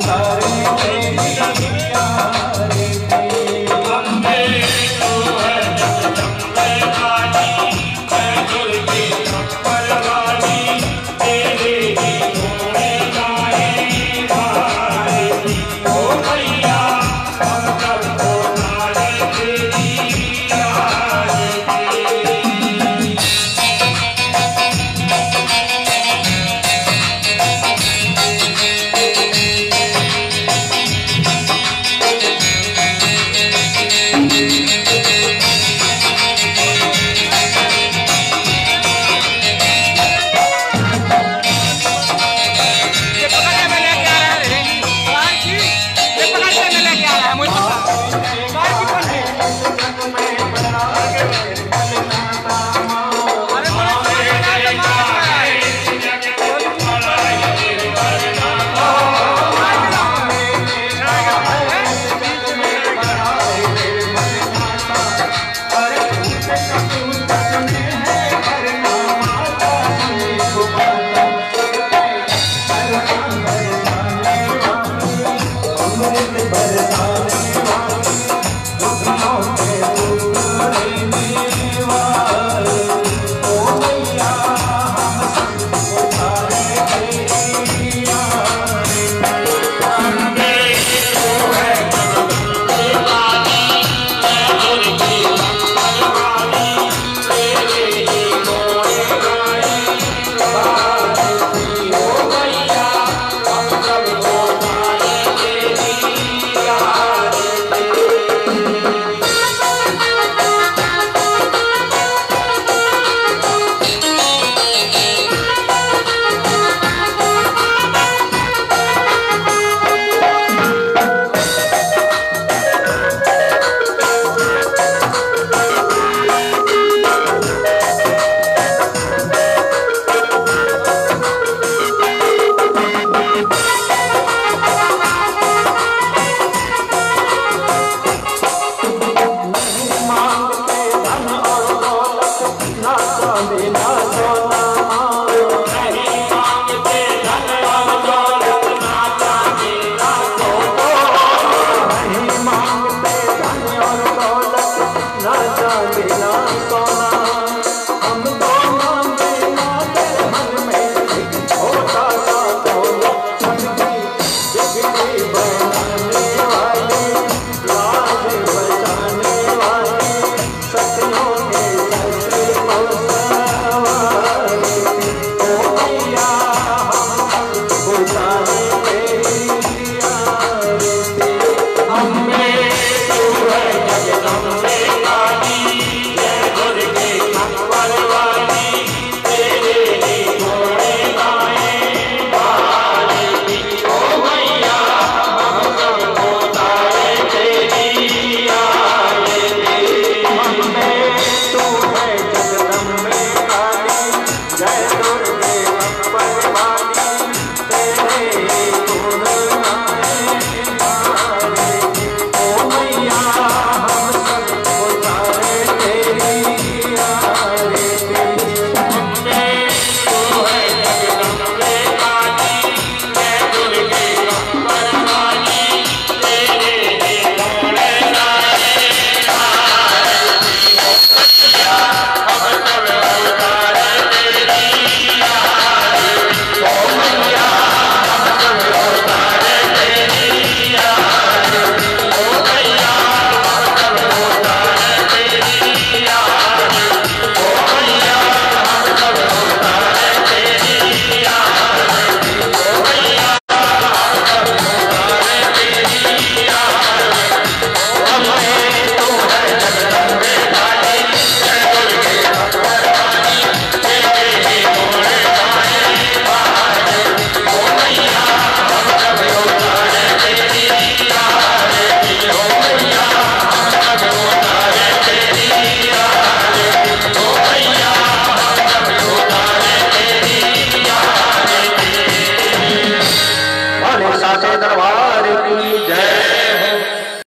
cantaré